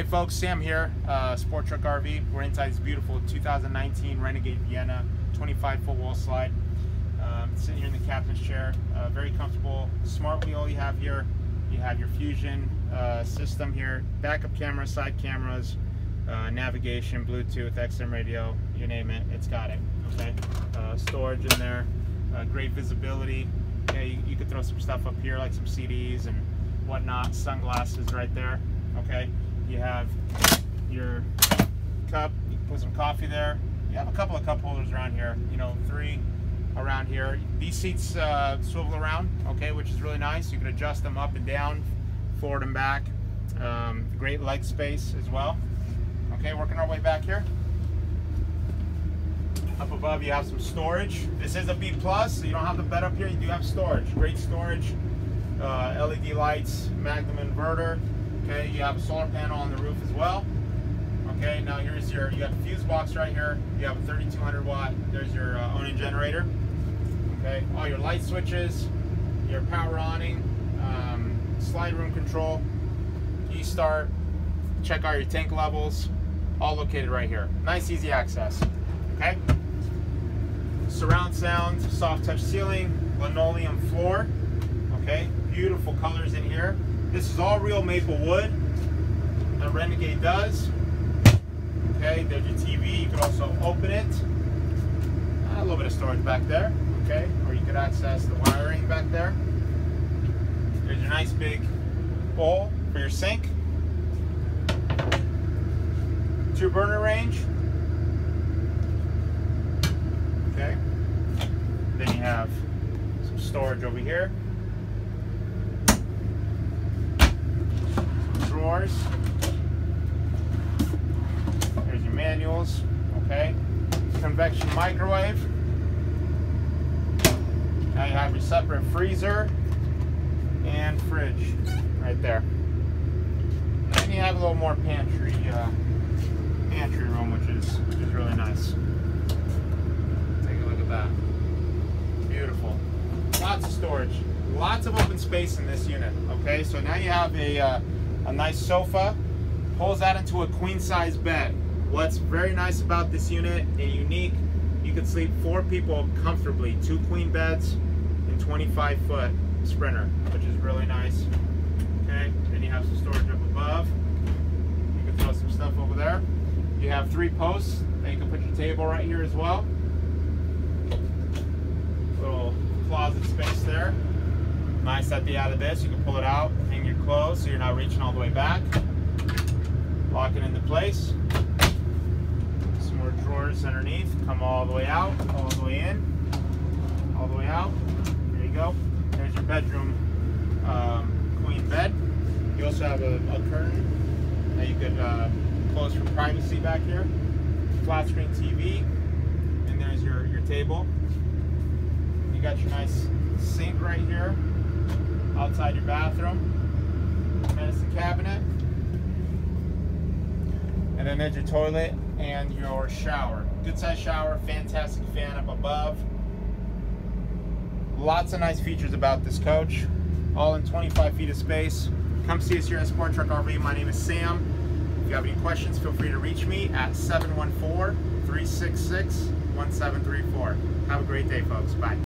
Hey folks, Sam here, uh, Sport Truck RV. We're inside this beautiful 2019 Renegade Vienna 25 foot wall slide. Um, sitting here in the captain's chair, uh, very comfortable. Smart wheel you have here. You have your Fusion uh, system here, backup camera, side cameras, uh, navigation, Bluetooth, XM radio, you name it, it's got it. Okay, uh, storage in there, uh, great visibility. Yeah, you, you could throw some stuff up here like some CDs and whatnot, sunglasses right there. Okay. You have your cup, you can put some coffee there. You have a couple of cup holders around here, you know, three around here. These seats uh, swivel around, okay, which is really nice. You can adjust them up and down, forward and back. Um, great leg space as well. Okay, working our way back here. Up above you have some storage. This is a B plus, so you don't have the bed up here, you do have storage. Great storage, uh, LED lights, Magnum inverter, Okay, you have a solar panel on the roof as well. Okay, now here's your, you got fuse box right here. You have a 3200 watt, there's your uh, Onan generator. Okay, all your light switches, your power awning, um, slide room control, key start, check out your tank levels, all located right here. Nice, easy access, okay? Surround sound, soft touch ceiling, linoleum floor, okay? Beautiful colors in here. This is all real maple wood that Renegade does. Okay, there's your TV. You can also open it. Ah, a little bit of storage back there. Okay, or you could access the wiring back there. There's your nice big bowl for your sink. Two burner range. Okay. Then you have some storage over here. Drawers. There's your manuals, okay? Convection microwave. Now you have your separate freezer and fridge right there. And you have a little more pantry uh, pantry room, which is which is really nice. Take a look at that. Beautiful. Lots of storage. Lots of open space in this unit. Okay, so now you have a uh, a nice sofa, pulls that into a queen size bed. What's very nice about this unit and unique, you can sleep four people comfortably, two queen beds and 25 foot sprinter, which is really nice. Okay, then you have some storage up above. You can throw some stuff over there. You have three posts that you can put your table right here as well. Little closet space there. Nice at the out of this, you can pull it out, hang your clothes so you're not reaching all the way back. Lock it into place. Some more drawers underneath, come all the way out, all the way in, all the way out. There you go. There's your bedroom um, queen bed. You also have a, a curtain that you could uh, close for privacy back here. Flat screen TV, and there's your, your table. You got your nice sink right here outside your bathroom, medicine cabinet, and then there's your toilet and your shower. Good size shower, fantastic fan up above. Lots of nice features about this coach, all in 25 feet of space. Come see us here at Sport Truck RV. My name is Sam. If you have any questions, feel free to reach me at 714-366-1734. Have a great day, folks. Bye.